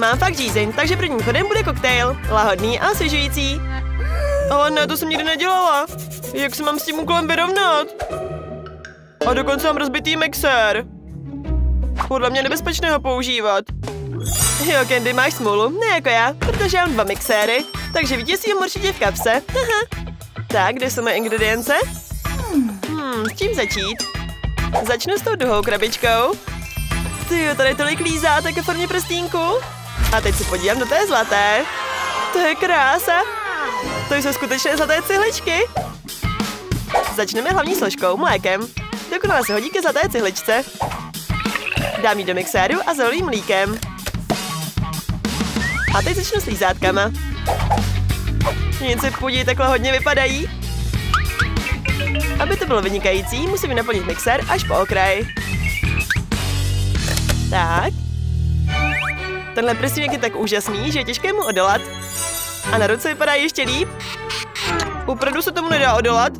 Mám fakt žízeň, takže prvním chodem bude koktejl. Lahodný a osvěžující. Ale ne, to jsem nikdy nedělala. Jak se mám s tím úkolem vyrovnat? A dokonce mám rozbitý mixér. Podle mě nebezpečné ho používat. Jo, Candy, máš smůlu, ne jako já, protože mám dva mixéry, takže vítězím určitě v kapse. Aha. Tak, kde jsou moje ingredience? Hmm, s čím začít? Začnu s tou druhou krabičkou. Ty jo, tady tolik lízátek v formě prstínku. A teď se podívám do té zlaté. To je krása. To jsou skutečné zlaté cihličky. Začneme hlavní složkou, mlékem. Dokonale se hodí ke zlaté cihličce. Dám ji do mixéru a zalím mlíkem. A teď začnu s lízátkama. Se podívej, takhle hodně vypadají. Aby to bylo vynikající, musím naplnit mixér až po okraj. Tak. Tenhle prstínek je tak úžasný, že je těžké mu odolat. A na ruce vypadá ještě líp. Opravdu se tomu nedá odolat?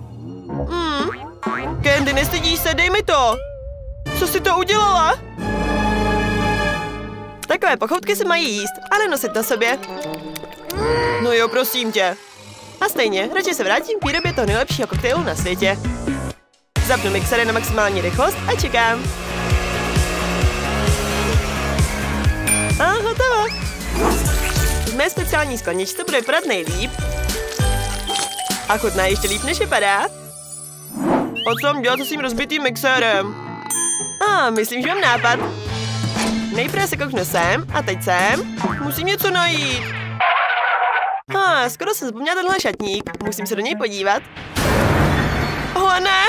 Hmm. Candy, nestydíš se, dej mi to! Co jsi to udělala? Takové pochoutky se mají jíst, ale nosit na sobě. No jo, prosím tě. A stejně, radši se vrátím k výrobě toho nejlepšího koktejlu na světě. Zapnu mixery na maximální rychlost a čekám. A hotovo. V mé speciální skleničce bude vypadat nejlíp. A chutná ještě líp, než vypadá. A co mám dělat se svým rozbitým mixérem? A myslím, že mám nápad. Nejprve se kouknu sem a teď sem. Musím něco najít. A skoro jsem zapomněla tenhle šatník. Musím se do něj podívat. Oh ne,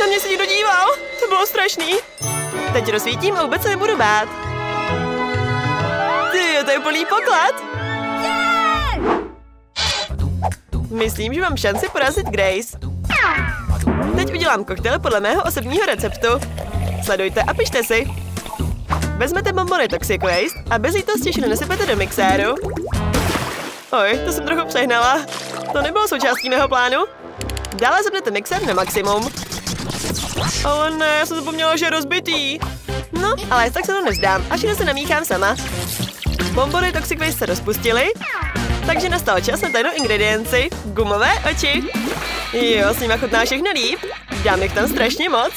na mě se někdo díval. To bylo strašný. Teď rozsvítím a vůbec se nebudu bát. Ty, to je plný poklad. Myslím, že mám šanci porazit Grace. Teď udělám koktejl podle mého osobního receptu. Sledujte a pište si. Vezmete bombony Toxic Waste a bez lítosti všechno nasypete do mixéru. Oj, to jsem trochu přehnala. To nebylo součástí mého plánu. Dále zapnete mixér na maximum. Ale ne, já jsem zapomněla, že je rozbitý. No, ale tak se to nevzdám a všechno se namíchám sama. Bombony Toxic Waste se rozpustily, takže nastal čas na tajnou ingredienci. Gumové oči. Jo, s nimi chutná všechno líp. Dám jich tam strašně moc.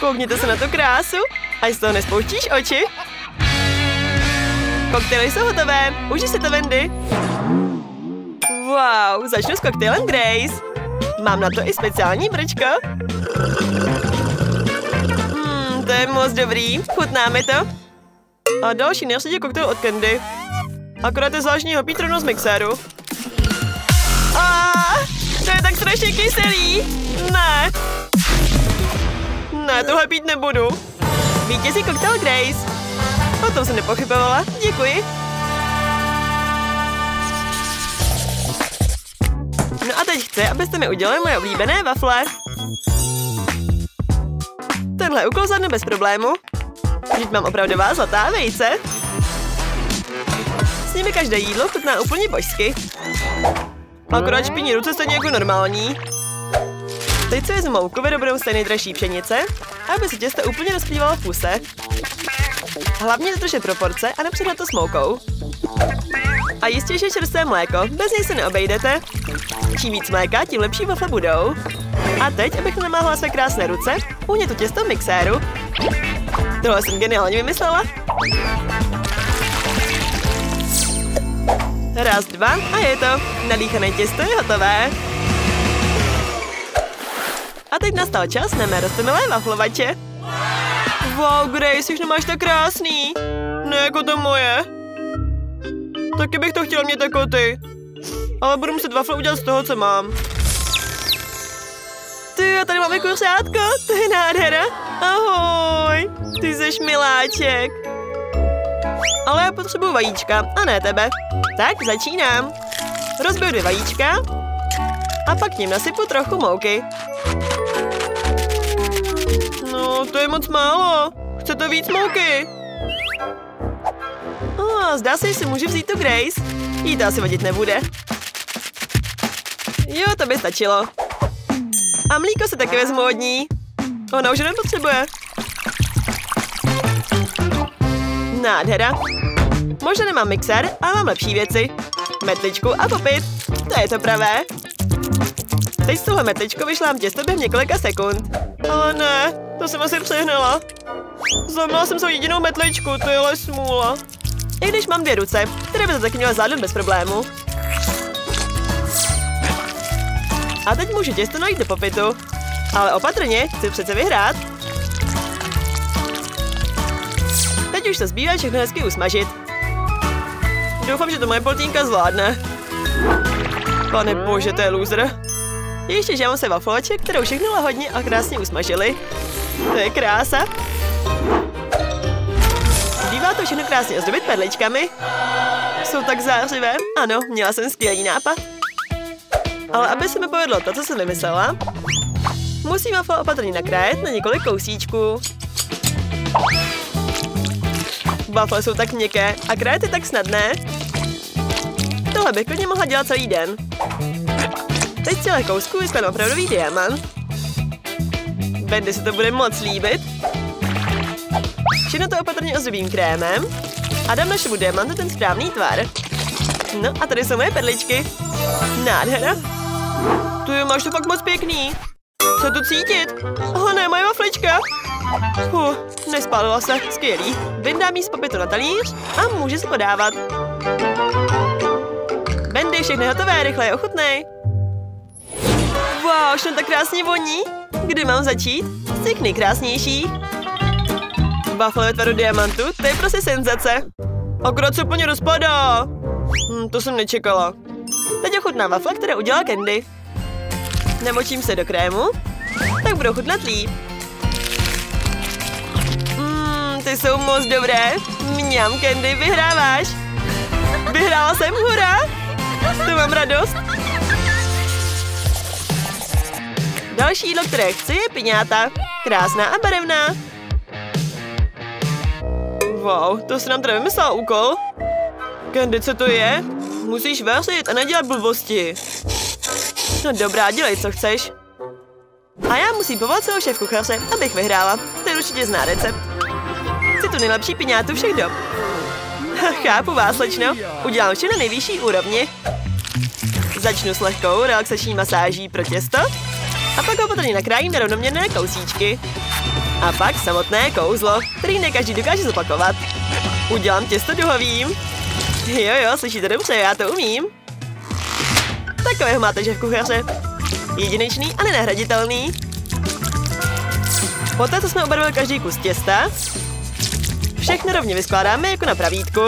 Koukněte se na tu krásu. Až z toho nespouštíš oči. Koktejly jsou hotové. Užij si to, Wendy. Wow, začnu s koktejlem Grace. Mám na to i speciální brčko. Hmm, to je moc dobrý. Chutná mi to. A další nejlepší koktejl od Candy. Akorát je zvláštní hopít rovnou z mixéru. A to je tak strašně kyselý. Ne. Ne, tohle pít nebudu. Vítězí koktejl Grace. O tom jsem nepochybovala. Děkuji. No a teď chci, abyste mi udělali moje oblíbené wafle. Tenhle úkol zvládnu bez problému. Vždyť mám opravdová zlatá vejce. S nimi každé jídlo chutná úplně božsky. Akorát špiní ruce stejně jako normální. Teď si vezmu mouku z té nejdražší pšenice, aby se těsto úplně rozplývalo v puse. Hlavně dodržet proporce a nepřed to s moukou. A jistě, že čerstvé mléko, bez něj se neobejdete. Čím víc mléka, tím lepší wafle budou. A teď, abych namáhla své krásné ruce, uhně to těsto v mixéru. Tohle jsem geniálně vymyslela. Raz, dva a je to. Nadýchané těsto je hotové. A teď nastal čas na mé rostomilé waflovače. Wow, Grace, už nemáš tak krásný. Ne jako to moje. Taky bych to chtěla mít jako ty. Ale budu muset wafle udělat z toho, co mám. Ty, tady máme kuřátko, to je nádhera. Ahoj, ty jsi miláček. Ale já potřebuji vajíčka, a ne tebe. Tak, začínám. Rozbiju dvě vajíčka a pak k ním nasypu trochu mouky. No, to je moc málo. Chcete víc mouky? Oh, zdá se, že si můžu vzít tu Grace. Jí to asi vadit nebude. Jo, to by stačilo. A mlíko se taky vezmu od ní. Ona už nepotřebuje. Nádhera. Možná nemám mixer, ale mám lepší věci. Metličku a popit. To je to pravé. Teď z tohle metličko vyšlám těsto během několika sekund. Ale ne, to jsem asi přehnala. Zlomila jsem svou jedinou metličku, to je smůla. I když mám dvě ruce, které by to taky měla zvládnout bez problému. A teď můžu těsto najít do popitu. Ale opatrně, chci přece vyhrát. Teď už to zbývá všechno hezky usmažit. Doufám, že to moje poltínka zvládne. Pane bože, to je loser. Ještě že se wafloček, kterou všechno hodně a krásně usmažili. To je krása. Bývá to všechno krásně ozdobit perličkami. Jsou tak zářivé. Ano, měla jsem skvělý nápad. Ale aby se mi povedlo to, co jsem vymyslela, musím wafle opatrně nakrájet na několik kousíčků. Wafle jsou tak měkké a krájet je tak snadné. Tohle bych klidně mohla dělat celý den. Teď z těle kousků opravdový diamant. Bendy se to bude moc líbit. Všechno to opatrně ozdobím krémem a dám našemu diamantu ten správný tvar. No a tady jsou moje perličky. Nádhera. Ty máš to fakt moc pěkný. Co tu cítit? Oh ne, moje waflička. Huh, nespálila se, skvělý. Vyndám jí z popitu na talíř a může se podávat. Bendy, všechno hotové, rychle je ochutnej. Wow, už tak krásně voní. Kdy mám začít? Z těch nejkrásnějších. Wafle tvaru diamantu, to je prostě senzace. Akorát se plně rozpadá. Hm, to jsem nečekala. Teď ochutnám wafle, které udělal Candy. Nemočím se do krému, tak budou chutnat líp. Mmm, ty jsou moc dobré. Mňam, Candy, vyhráváš. Vyhrála jsem, hurá! To mám radost. Další jídlo, které chci, je piňáta. Krásná a barevná. Wow, to se nám teda vymyslel úkol. Candy, co to je? Musíš vařit a nedělat blbosti. No dobrá, dělej, co chceš. A já musím povolat celou šéf kuchaře, abych vyhrála. je určitě zná recept. Chci tu nejlepší piňátu všech dob. Chápu vás, slečno. Udělám vše na nejvyšší úrovni. Začnu s lehkou relaxační masáží pro těsto a pak ho opatrně nakrájím na rovnoměrné kousíčky. A pak samotné kouzlo, který ne každý dokáže zopakovat. Udělám těsto duhovým. Jo, jo, slyšíte dobře, já to umím. Takového máte že v kuchaře. Jedinečný a nenahraditelný. Poté, co jsme obarvili každý kus těsta, všechno rovně vyskládáme jako na pravítku.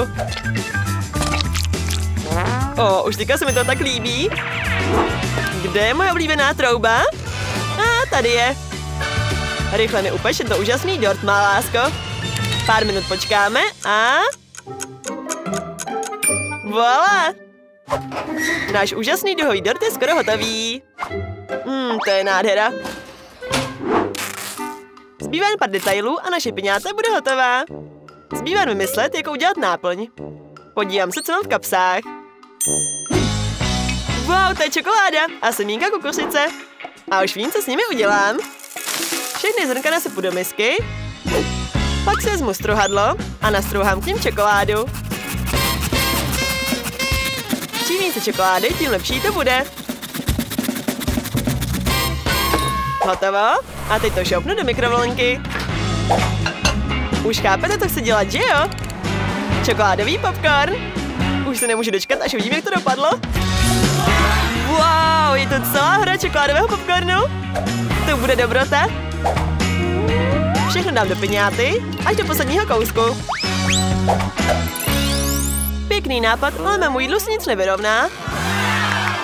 O, už teďka se mi to tak líbí. Kde je moje oblíbená trouba? A tady je. Rychle mi upeš to úžasný dort, má lásko. Pár minut počkáme a... Voilà! Náš úžasný duhový dort je skoro hotový. Hmm, to je nádhera. Zbývá jen pár detailů a naše piňáta bude hotová. Zbývá vymyslet, jak udělat náplň. Podívám se, co mám v kapsách. Wow, to je čokoláda a semínka kukuřice. A už vím, co s nimi udělám. Všechny zrnka nasypu do misky. Pak si vezmu struhadlo a nastrouhám k ním čokoládu. Čím více čokolády, tím lepší to bude. Hotovo? A teď to šoupnu do mikrovlnky. Už chápete, co chci dělat, že jo? Čokoládový popcorn. Už se nemůžu dočkat, až uvidím, jak to dopadlo. Wow, je to celá hra čokoládového popcornu? To bude dobrota. Všechno dám do piňáty, až do posledního kousku. Pěkný nápad, ale mému jídlu se nic nevyrovná.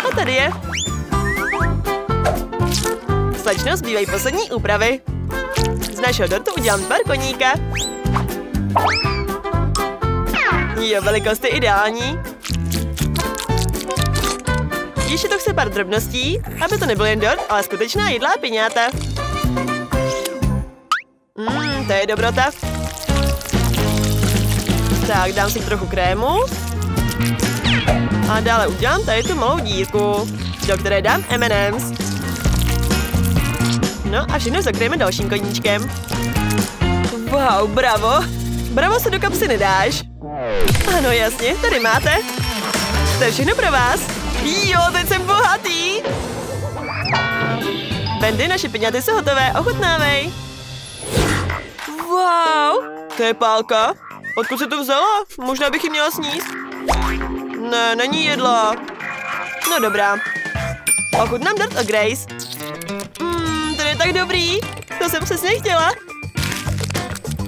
A tady je. Slečno, zbývají poslední úpravy. Z našeho dortu udělám tvar koníka. Jo, velikost je ideální. Ještě to chce pár drobností, aby to nebyl jen dort, ale skutečná jídla a piňáta. Mmm, to je dobrota. Tak, dám si trochu krému. A dále udělám tady tu malou dírku, do které dám M&M's. No a všechno zakryjeme dalším koníčkem. Wow, bravo! Bravo se do kapsy nedáš. Ano, jasně, tady máte. To je všechno pro vás. Jo, teď jsem bohatý. Bendy, naše peněty jsou hotové, ochutnávej. Wow, to je pálka. Odkud se to vzala? Možná bych ji měla sníst. Ne, není jedla. No dobrá. Ochutnám dort o Grace. Tak dobrý. To jsem přesně chtěla.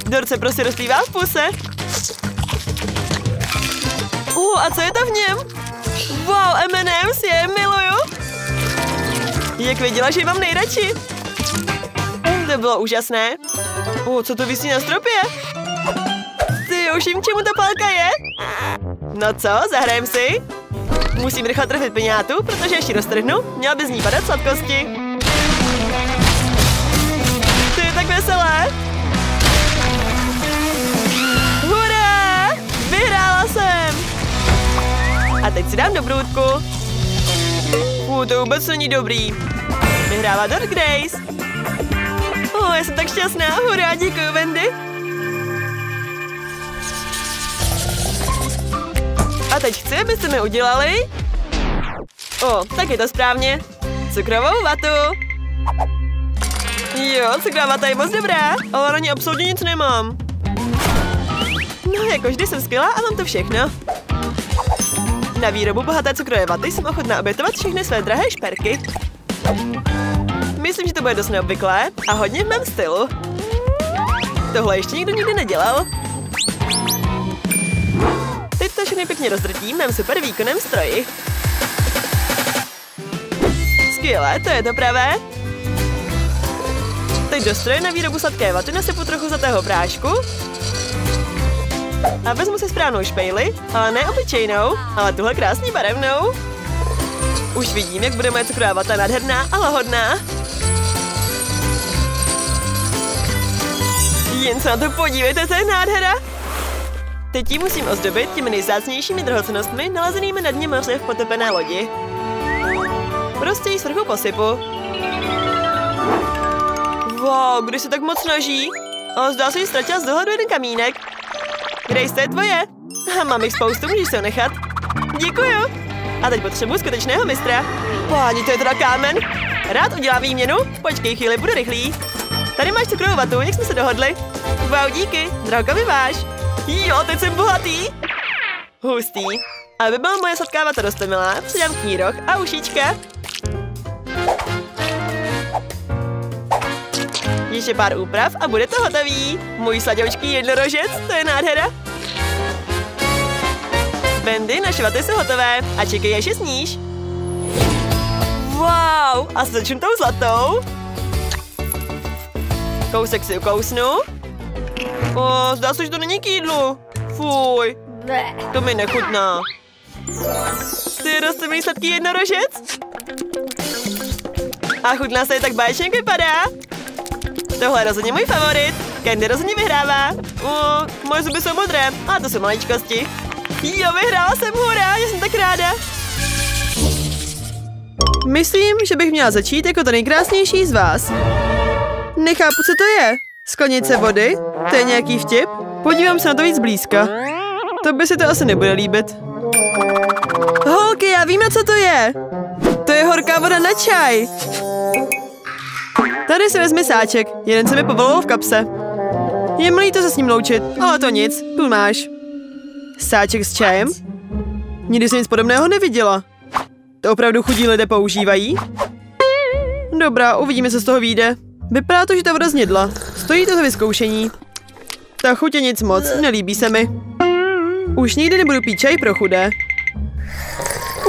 Dort se prostě rozplývá v puse. Uh, a co je to v něm? Wow, M&M's je miluju. Jak věděla, že mám nejradši. To bylo úžasné. Uh, co to vysí na stropě? Ty už jim, čemu ta pálka je? No co, zahrajem si? Musím rychle trefit peňátu, protože ještě roztrhnu, měla by z ní padat sladkosti. Veselé. Hurá! Vyhrála jsem! A teď si dám dobrůdku. Uh, to vůbec není dobrý. Vyhrává Dort Grace. Oh, já jsem tak šťastná. Hurá, děkuji, Wendy. A teď chci, abyste mi udělali... O, tak je to správně. Cukrovou vatu. Jo, cukrová vata je moc dobrá, ale na ní absolutně nic nemám. No, jako vždy jsem skvělá a mám to všechno. Na výrobu bohaté cukrové vaty jsem ochotná obětovat všechny své drahé šperky. Myslím, že to bude dost neobvyklé a hodně v mém stylu. Tohle ještě nikdo nikdy nedělal. Teď to všechny pěkně rozdrtím mém super výkonném stroji. Skvělé, to je to pravé. Teď do stroje na výrobu sladké vaty nasypu trochu zlatého prášku. A vezmu si správnou špejli, ale ne obyčejnou, ale tuhle krásný barevnou. Už vidím, jak bude moje cukrová vata nádherná a lahodná. Jen se na to podívejte, to je nádhera. Teď ji musím ozdobit těmi nejzácnějšími drahocenostmi nalezenými na dně moře v potopené lodi. Prostě ji svrchu posypu. Wow, kdy se tak moc snaží? A zdá se, že ztratila z dohledu jeden kamínek. To je tvoje. A mám jich spoustu, můžeš se ho nechat. Děkuju. A teď potřebuji skutečného mistra. Páni, to je teda kámen. Rád udělá výměnu? Počkej chvíli, budu rychlý. Tady máš cukrovou vatu, jak jsme se dohodli. Wow, díky, drahko váš. Jo, teď jsem bohatý. Hustý. Aby byla moje sladká vata dostomilá, přidám k ní roh a ušička. Ještě pár úprav a bude to hotový. Můj sladoučký jednorožec, to je nádhera. Bendy, naše vaty jsou hotové a čekej, až je sníš. Wow, a začnu tou zlatou. Kousek si ukousnu. O, zdá se, že to není k jídlu. Fuj, to mi nechutná. Ty rostomilý sladký jednorožec? A chutná se je tak báječně, jak vypadá. Tohle je rozhodně můj favorit. Candy rozhodně vyhrává. O, moje zuby jsou modré, a to jsou maličkosti. Jo, vyhrála jsem, hurá, já jsem tak ráda. Myslím, že bych měla začít jako to nejkrásnější z vás. Nechápu, co to je. Sklenice vody? To je nějaký vtip? Podívám se na to víc blízka. To by se to asi nebude líbit. Holky, já vím, co to je. To je horká voda na čaj. Tady si vezmi sáček, jeden se mi povolil v kapse. Je mi to se s ním loučit, ale to nic, tu máš. Sáček s čajem? Nikdy jsem nic podobného neviděla. To opravdu chudí lidé používají? Dobrá, uvidíme, co z toho vyjde. Vypadá to, že ta voda znědla. Stojí to za vyzkoušení. Ta chuť je nic moc, nelíbí se mi. Už nikdy nebudu pít čaj pro chudé.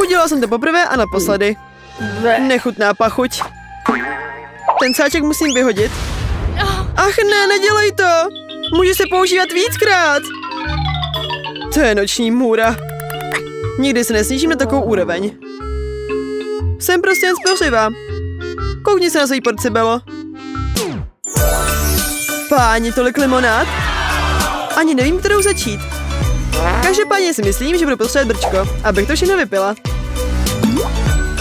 Udělala jsem to poprvé a naposledy. Nechutná pachuť. Ten sáček musím vyhodit. Ach ne, nedělej to! Může se používat víckrát. To je noční můra. Nikdy se nesnížím na takovou úroveň. Jsem prostě jen spořivá. Koukni se na svůj porci, Belo. Páni, tolik limonád? Ani nevím, kterou začít. Každopádně si myslím, že budu potřebovat brčko, abych to všechno vypila.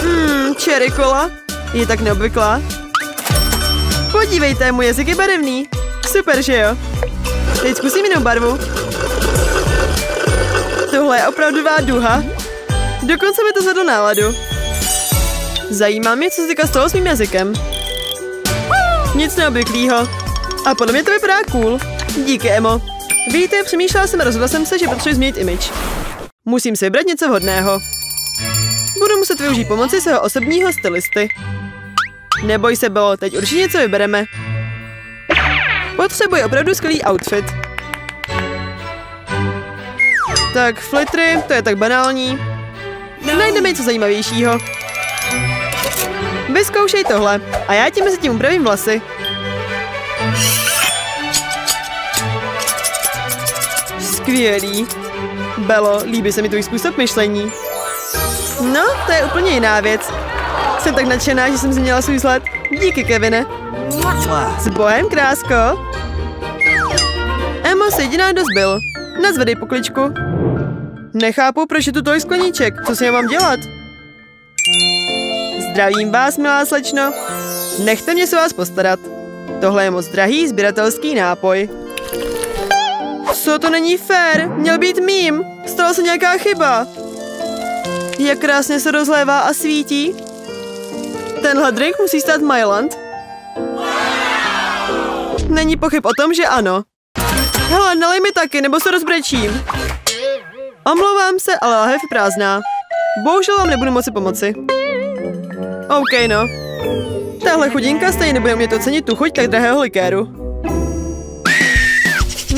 Mmm, cherry cola. Je tak neobvyklá. Podívejte, můj jazyk je barevný. Super, že jo? Teď zkusím jinou barvu. Tohle je opravdová duha. Dokonce mi to zvedlo náladu. Zajímá mě, co se týká toho s mým jazykem. Nic neobvyklého. A podle mě to vypadá cool. Díky, Emo. Víte, přemýšlela jsem a rozhodla jsem se, že potřebuji změnit image. Musím si vybrat něco vhodného. Budu muset využít pomoci svého osobního stylisty. Neboj se, Belo, teď určitě něco vybereme. Potřebuji opravdu skvělý outfit. Tak, flitry, to je tak banální. Najdeme něco zajímavějšího. Vyzkoušej tohle a já ti mezi tím upravím vlasy. Skvělý. Belo, líbí se mi tvůj způsob myšlení. No, to je úplně jiná věc. Jsem tak nadšená, že jsem změnila svůj sled. Díky, Kevine. S bohem, krásko. Emo se jediná dost byl. Nazvedej pokličku. Nechápu, proč je tu tolik skleníček. Co si já mám dělat? Zdravím vás, milá slečno. Nechte mě se vás postarat. Tohle je moc drahý sběratelský nápoj. Co to není fér? Měl být mým. Stala se nějaká chyba. Jak krásně se rozlévá a svítí. Tenhle drink musí stát Myland. Není pochyb o tom, že ano. Hele, nalej mi taky, nebo se rozbrečím. Omlouvám se, ale lahev je prázdná. Bohužel vám nebudu moci pomoci. OK, no. Tahle chudinka stejně nebude umět ocenit tu chuť tak drahého likéru.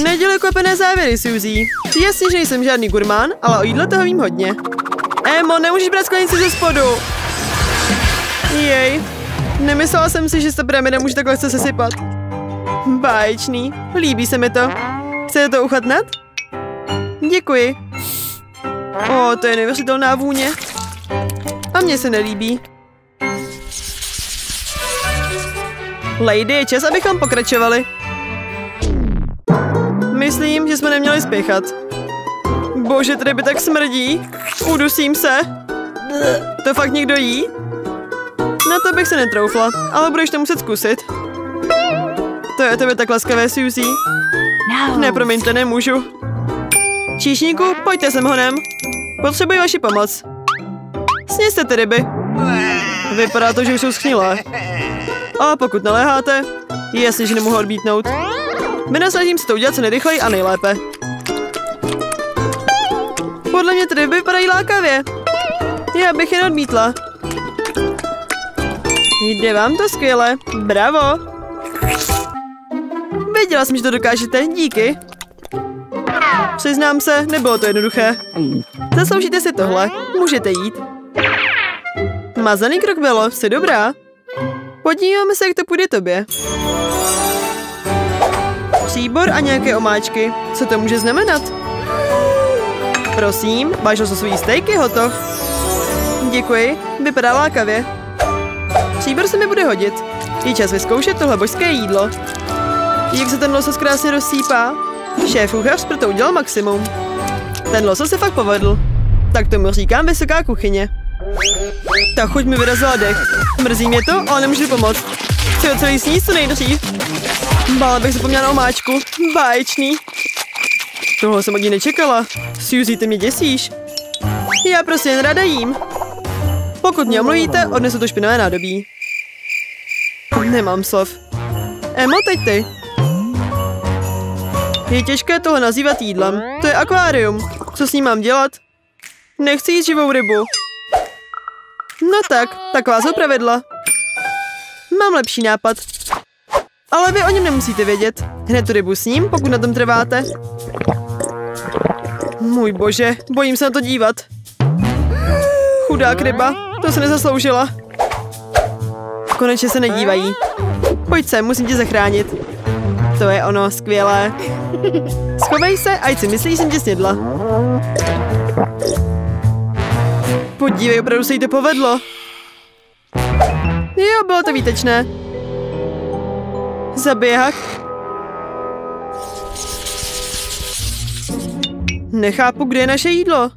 Neděli kopené závěry, Suzy. Jasně, že nejsem žádný gurmán, ale o jídle toho vím hodně. Emo, nemůžeš brát sklenici ze spodu. Jej, nemyslela jsem si, že se pyramida může takhle se sesypat. Báječný, líbí se mi to. Chcete to uchatnat? Děkuji. O, to je neuvěřitelná vůně. A mně se nelíbí. Lady, je čas, abychom pokračovali. Myslím, že jsme neměli spěchat. Bože, tady by tak smrdí. Udusím se. To fakt někdo jí? Na to bych se netroufla, ale budeš to muset zkusit. To je tebe tak laskavé, Suzy. No. Ne, promiňte, nemůžu. Číšníku, pojďte sem honem. Potřebuji vaši pomoc. Sněste ty ryby. Vypadá to, že už jsou schnilé. A pokud naléháte, je jasně, že nemohu odmítnout. Vynasnažím se to udělat co nejrychleji a nejlépe. Podle mě ty ryby vypadají lákavě. Já bych jen odmítla. Jde vám to skvěle. Bravo. Věděla jsem, že to dokážete. Díky. Přiznám se, nebylo to jednoduché. Zasloužíte si tohle. Můžete jít. Mazaný krok bylo, jsi dobrá. Podíváme se, jak to půjde tobě. Příbor a nějaké omáčky. Co to může znamenat? Prosím, máš svůj steak je hotov. Děkuji, vypadá lákavě. Příbor se mi bude hodit. Je čas vyzkoušet tohle božské jídlo. Jak se ten losos krásně rozsýpá. Šéf kuchař proto udělal maximum. Ten losos se fakt povedl. Tak tomu říkám vysoká kuchyně. Ta chuť mi vyrazila dech. Mrzí mě to, ale nemůžu pomoct. Chci ho celý sníst co nejdřív. Bála bych zapomněla na omáčku. Báječný. Toho jsem od ní nečekala. Suzy, ty mě děsíš. Já prostě jen ráda jím. Pokud mě omluvíte, odnesu to špinavé nádobí. Nemám slov. Emo, teď ty. Je těžké tohle nazývat jídlem. To je akvárium. Co s ním mám dělat? Nechci jít živou rybu. No tak, taková jsou pravidla. Mám lepší nápad. Ale vy o něm nemusíte vědět. Hned tu rybu s ním, pokud na tom trváte. Můj bože, bojím se na to dívat. Chudák ryba, to se nezasloužila. Konečně se nedívají. Pojď sem, musím tě zachránit. To je ono, skvělé. Schovej se, ať si myslíš, že jsem tě snědla. Podívej, opravdu se jí to povedlo. Jo, bylo to výtečné. Zaběhak. Nechápu, kde je naše jídlo.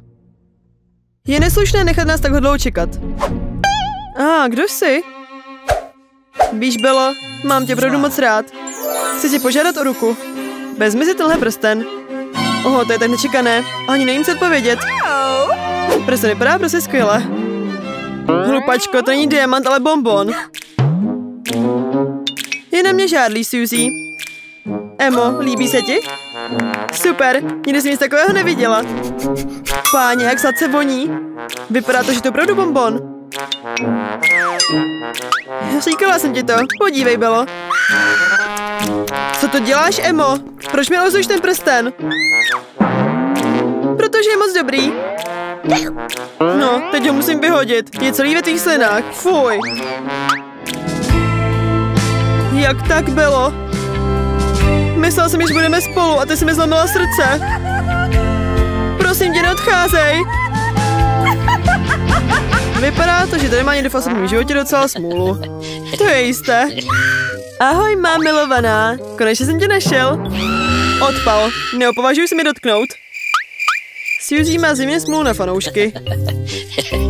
Je neslušné nechat nás tak dlouho čekat. A, ah, kdo jsi? Víš, Belo, mám tě opravdu moc rád. Chci tě požádat o ruku. Vezmi si tenhle prsten. Oho, to je tak nečekané. Ani nevím, co odpovědět. Prsten vypadá prostě skvěle. Hlupačko, to není diamant, ale bonbon. Je na mě žádlý, Suzy. Emo, líbí se ti? Super, nikdy jsem nic takového neviděla. Páně, jak sladce voní. Vypadá to, že to opravdu bonbon. Říkala jsem ti to, podívej, Belo. Co to děláš, Emo? Proč mi lezuješ ten prsten? Protože je moc dobrý. No, teď ho musím vyhodit. Je celý ve tvých slinách. Fuj. Jak tak bylo? Myslel jsem, že budeme spolu a ty jsi mi zlomila srdce. Prosím tě, neodcházej. Vypadá to, že tady má někdo v osobním životě docela smůlu. To je jisté. Ahoj, má milovaná. Konečně jsem tě našel. Odpal. Neopovažuji se mi dotknout. Suzy má zimně smůlu na fanoušky.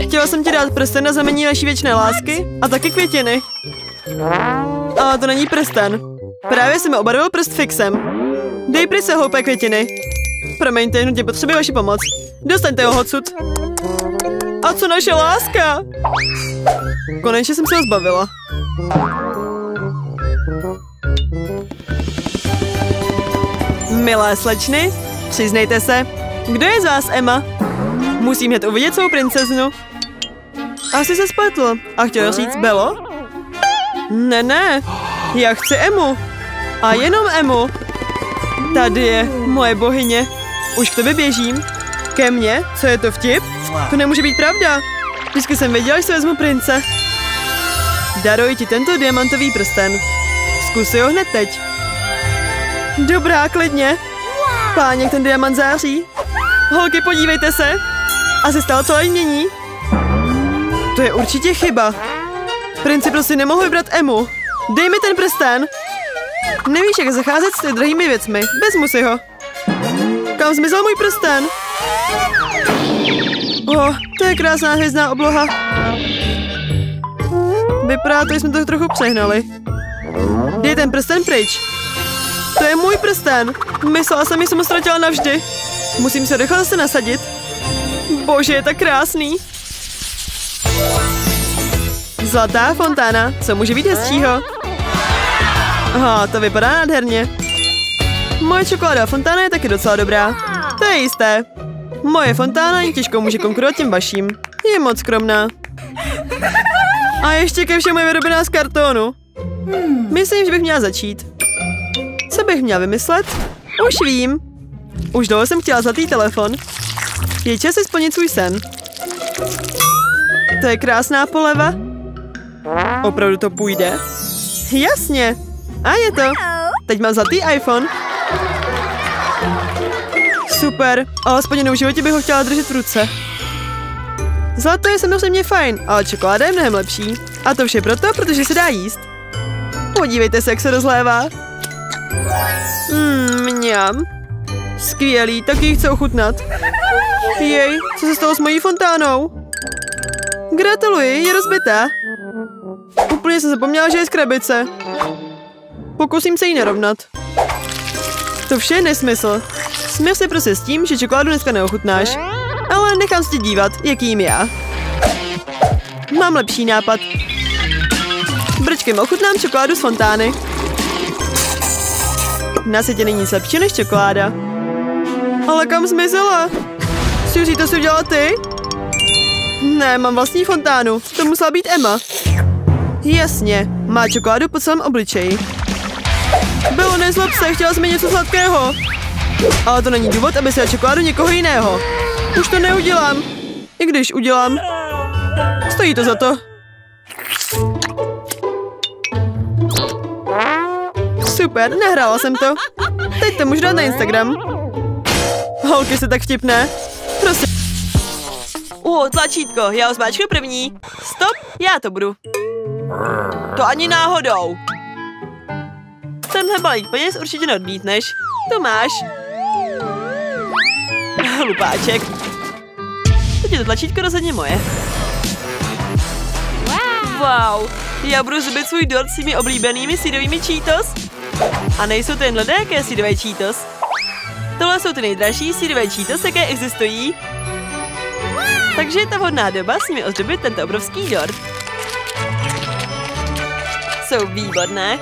Chtěla jsem ti dát prsten na znamení naší věčné lásky a taky květiny. Ale to není prsten. Právě jsem obarvil prst fixem. Dej pryč se hloupé květiny. Promiňte, nutně potřebuji vaši pomoc. Dostaňte ho odsud. A co naše láska? Konečně jsem se ho zbavila. Milé slečny, přiznejte se, kdo je z vás Emma? Musím hned uvidět svou princeznu. Asi se spletl a chtěl říct Belo? Ne, ne, já chci Emu. A jenom Emu. Tady je moje bohyně. Už k tobě běžím. Ke mně? Co je to vtip? To nemůže být pravda. Vždycky jsem věděla, že si vezmu prince. Daruji ti tento diamantový prsten. Zkus ho hned teď. Dobrá, klidně. Páně, ten diamant září. Holky, podívejte se. Asi stalo celé mění. To je určitě chyba. Princi prostě nemohl vybrat Emu. Dej mi ten prsten. Nevíš, jak zacházet s ty drahými věcmi. Vezmu si ho. Kam zmizel můj prsten? Oh, to je krásná hvězdná obloha. Vypadá to, že jsme to trochu přehnali. Dej ten prsten pryč. To je můj prsten. Myslela jsem, že jsem ho ztratila navždy. Musím se rychle zase nasadit. Bože, je tak krásný. Zlatá fontána, co může být hezčího? Aha, to vypadá nádherně. Moje čokoládová fontána je taky docela dobrá. To je jisté. Moje fontána jen těžko může konkurovat těm vaším. Je moc skromná. A ještě ke všemu je vyrobená z kartonu. Myslím, že bych měla začít. Co bych měla vymyslet? Už vím. Už dlouho jsem chtěla zlatý telefon. Je čas si splnit svůj sen. To je krásná poleva. Opravdu to půjde? Jasně. A je to. Teď mám zlatý iPhone. Super, alespoň jednou v životě bych ho chtěla držet v ruce. Zlato je samozřejmě fajn, ale čokoláda je mnohem lepší. A to vše proto, protože se dá jíst. Podívejte se, jak se rozlévá. Mmm, mňam. Skvělý, tak ji chce ochutnat. Jej, co se stalo s mojí fontánou? Gratuluji, je rozbitá. Úplně jsem zapomněla, že je z krabice. Pokusím se jí narovnat. To vše je nesmysl. Smír se prostě s tím, že čokoládu dneska neochutnáš. Ale nechám se dívat, jaký jim já. Mám lepší nápad. Brčkem ochutnám čokoládu z fontány. Na světě není nic lepší než čokoláda. Ale kam zmizela? Suzy, to jsi udělala ty? Ne, mám vlastní fontánu. To musela být Emma. Jasně, má čokoládu po celém obličeji. Bylo nezlob se, chtěla jsem něco sladkého. Ale to není důvod, aby si čokoládu někoho jiného. Už to neudělám. I když udělám. Stojí to za to. Super, nehrála jsem to. Teď to můžu dát na Instagram. Holky se tak vtipné. Prosím. Uh, tlačítko, já zmáčknu první. Stop, já to budu. To ani náhodou. Tenhle balík peněz určitě neodmítneš. To máš. Hlupáček. Teď je to tlačítko rozhodně moje. Wow, já budu zubit svůj dort s těmi oblíbenými sírovými Cheetos. A nejsou to jen ledajaké sírové Cheetos. Tohle jsou ty nejdražší sírové Cheetos, jaké existují. Takže je to vhodná doba s nimi ozdobit tento obrovský dort. Jsou výborné.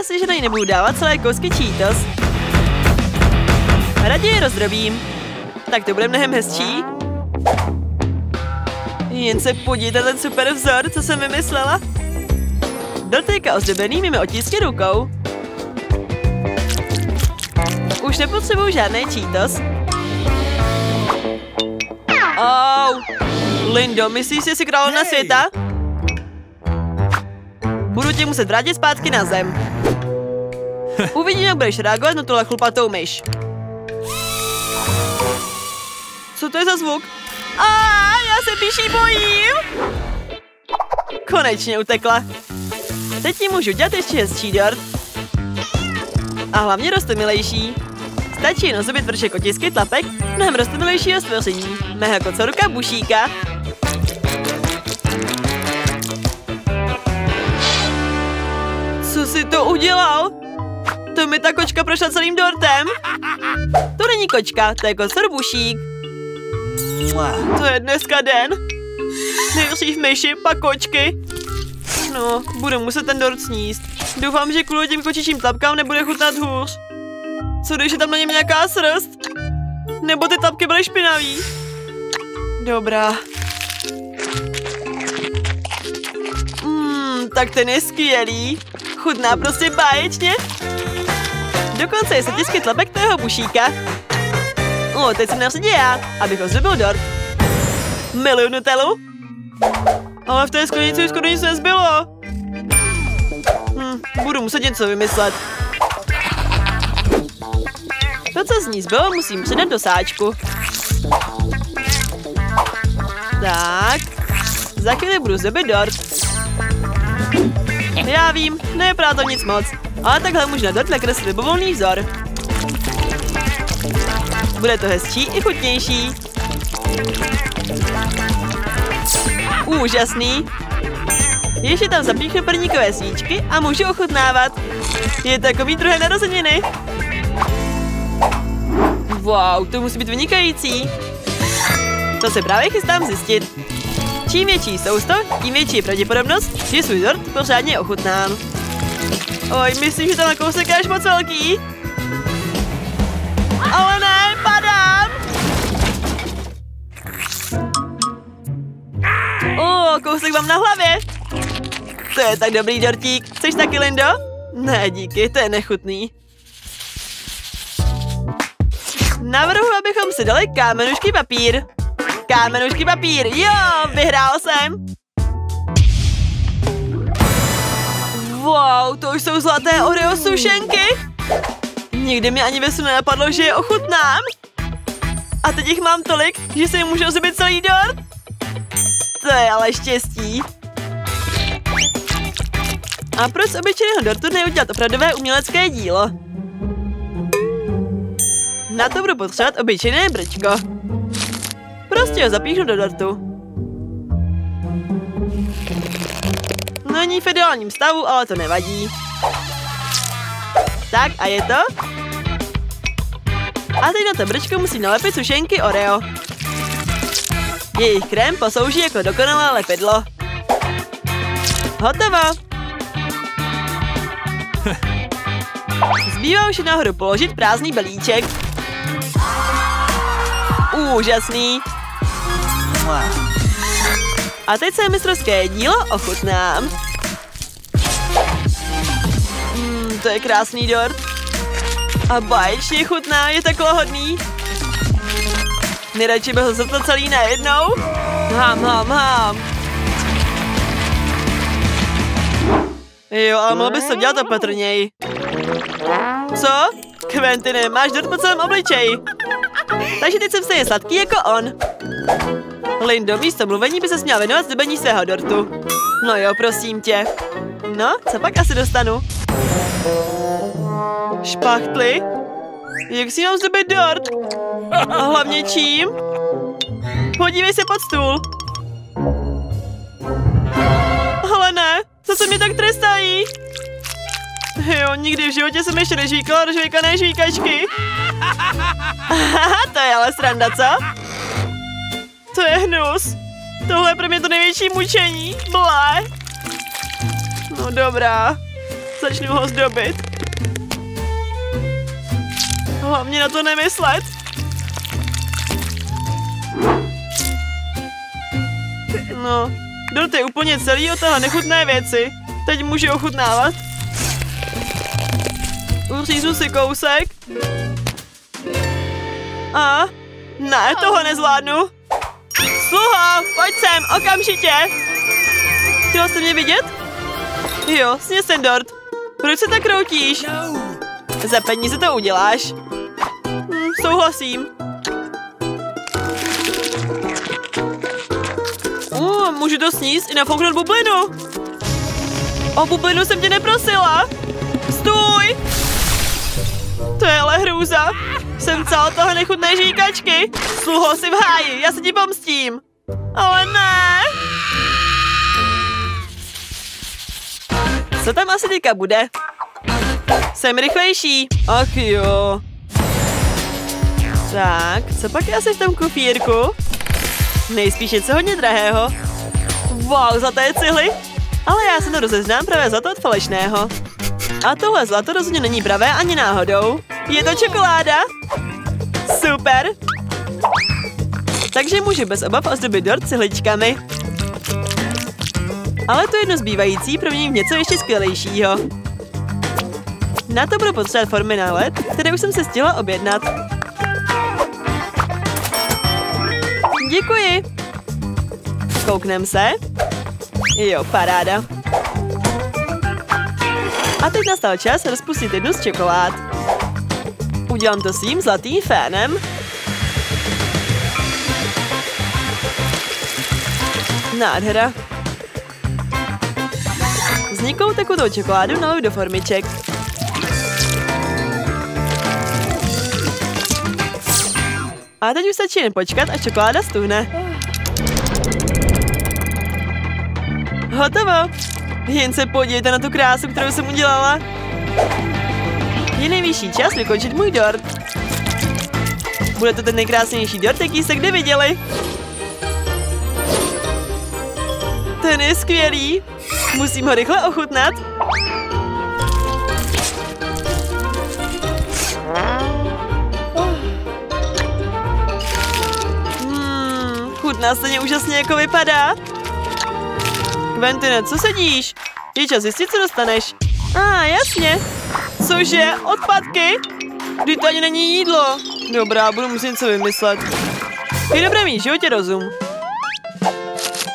Já si že na nebudu dávat celé kousky Cheetos. Raději rozdrobím. Tak to bude mnohem hezčí. Jen se podívejte ten super vzor, co jsem vymyslela. Dotýka ozdobený mými otisky rukou. Už nepotřebuju žádné Cheetos. Oh. Lindo, myslíš, že jsi královna světa? Budu tě muset vrátit zpátky na zem. Uvidím, jak budeš reagovat na tuhle chlupatou myš. Co to je za zvuk? A já se píší bojím! Konečně utekla. Teď ti můžu dělat ještě hezčí dort. A hlavně rostomilejší. Stačí jen ozobit vršek otisky tlapek mnohem rostomilejšího stvoření. Mého kocoruka bušíka. To udělal? To mi ta kočka prošla celým dortem. To není kočka, to je kocor bušík. To je dneska den. Nejdřív myši, pak kočky. No, budu muset ten dort sníst. Doufám, že kvůli těm kočičím tlapkám nebude chutnat hůř. Co když je tam na něm nějaká srst? Nebo ty tlapky byly špinavý? Dobrá. Mmm, tak ten je skvělý. Chutná prostě báječně. Dokonce je setisky tlapek toho bušíka. O, teď jsem na já, abych ozdobil dort. Miluju Nutellu. Ale v té sklenici skoro nic nezbylo. Hm, budu muset něco vymyslet. To, co z ní zbylo, musím přidat do sáčku. Tak. Za chvíli budu zdobit dort. Já vím, nevypadá to nic moc, ale takhle můžu na dort nakreslit libovolný vzor. Bude to hezčí i chutnější. Úžasný. Ještě tam zapíchnu perníkové svíčky a můžu ochutnávat. Je takový druhé narozeniny. Wow, to musí být vynikající. To se právě chystám zjistit. Čím větší sousto, tím větší je pravděpodobnost, že svůj dort pořádně ochutnám. Oj, myslím, že na kousek až moc velký. Ale ne, padám! O, kousek mám na hlavě. To je tak dobrý dortík. Chceš taky, Lindo? Ne, díky, to je nechutný. Navrhuji, abychom si dali kámenušky papír. Kámenušky papír, jo, vyhrál jsem. Wow, to už jsou zlaté Oreo sušenky. Nikdy mi ani ve nenapadlo, že je ochutnám. A teď jich mám tolik, že si můžu ozubit celý dort. To je ale štěstí. A proč z obyčejného dortu neudělat opravdové umělecké dílo? Na to budu potřebovat obyčejné brčko. Prostě ho zapíšu do dortu. Není v ideálním stavu, ale to nevadí. Tak a je to? A teď na to brčko musím nalepit sušenky Oreo. Jejich krém poslouží jako dokonalé lepidlo. Hotovo! Zbývá už nahoru položit prázdný balíček. Úžasný. A teď se mistrovské dílo ochutnám. Mm, to je krásný dort. A baječně chutná, je tak lahodný. Nejradši bych ho zrtl celý najednou. Ham, ham, ham. Jo, ale mohl bys to dělat opatrněji. Co? Quentine, máš dort po celém obličeji. Takže teď jsem stejně sladký jako on. Lindo, místo mluvení by se měl věnovat zdobení svého dortu. No jo, prosím tě. No, co pak asi dostanu? Špachtly? Jak si mám zdobit dort? A hlavně čím? Podívej se pod stůl. Ale Co se mě tak trestají? Jo, nikdy v životě jsem ještě nežvíkala rožvejkané žvíkačky. to je ale sranda, co? To je hnus. Tohle je pro mě to největší mučení. Blé. No dobrá. Začnu ho zdobit. Hlavně na to nemyslet. No, Dort je úplně celý o tohle nechutné věci. Teď můžu ochutnávat. Uřízu si kousek. A? Ne, toho nezvládnu. Sluho, pojď sem, okamžitě. Chtěl jste mě vidět? Jo, sně jsem Dort. Proč se tak kroutíš? Za peníze to uděláš. Hm, souhlasím. Uh, můžu to sníst i nafouknout bublinu. O bublinu jsem tě neprosila. Stůj! To je ale hrůza. Jsem celá toho nechutné žíkačky. Sluho si v háji, já se ti pomstím. Ale ne. Co tam asi teďka bude? Jsem rychlejší. Ach jo. Tak, co pak je asi v tom kufírku? Nejspíš něco hodně drahého. Wow, zlaté cihly. Ale já se to rozeznám pravé zlato od falešného. A tohle zlato rozhodně není pravé ani náhodou. Je to čokoláda? Super! Takže můžu bez obav ozdobit dort cihličkami. Ale to jedno zbývající proměním v něco ještě skvělejšího. Na to budu potřebovat formy na led, které už jsem se stihla objednat. Děkuji. Kouknem se. Jo, paráda. A teď nastal čas rozpustit jednu z čokolád. Udělám to svým zlatým fénem. Nádhera. Vzniklou takovou čokoládu naliju do formiček. A teď už stačí jen počkat, až čokoláda stuhne. Hotovo! Jen se podívejte na tu krásu, kterou jsem udělala. Je nejvyšší čas vykončit můj dort. Bude to ten nejkrásnější dort, jaký jste kdy viděli. Ten je skvělý. Musím ho rychle ochutnat. Hmm, chutná stejně úžasně, jako vypadá. Quentine, co sedíš? Je čas zjistit, co dostaneš. A, ah, jasně. Cože, odpadky? Kdy to ani není jídlo. Dobrá, budu muset něco vymyslet. Je dobré mít životě rozum.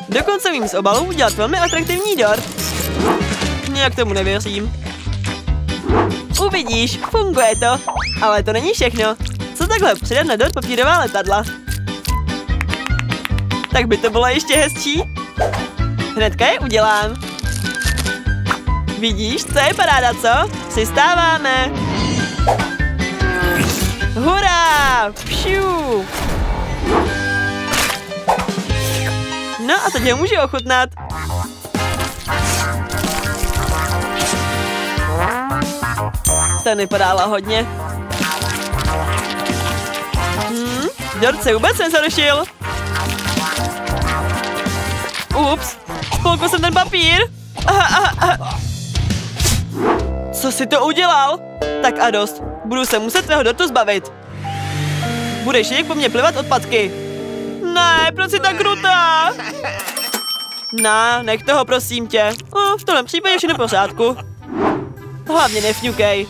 Dokonce vím z obalu udělat velmi atraktivní dort. Nějak tomu nevěřím. Uvidíš, funguje to. Ale to není všechno. Co takhle přidat na dort papírová letadla? Tak by to bylo ještě hezčí. Hnedka je udělám. Vidíš, co je paráda, co? Přistáváme. Hurá! Pšiu! No a teď ho můžu ochutnat. To nepodála hodně. Hmm, dort se vůbec nezrušil. Ups, spolkl jsem ten papír. Co si to udělal? Tak a dost. Budu se muset tvého dortu zbavit. Budeš jen po mně plivat odpadky. Ne, proč jsi tak krutá? Na, nech toho, prosím tě. O, v tomhle případě všechno pořádku. Hlavně nefňukej.